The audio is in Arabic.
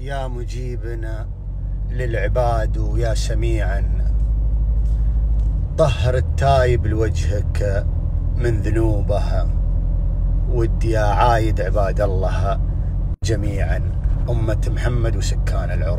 يا مجيبنا للعباد ويا سميعا طهر التايب لوجهك من ذنوبها. ودي يا عايد عباد الله جميعا أمة محمد وسكان العروب.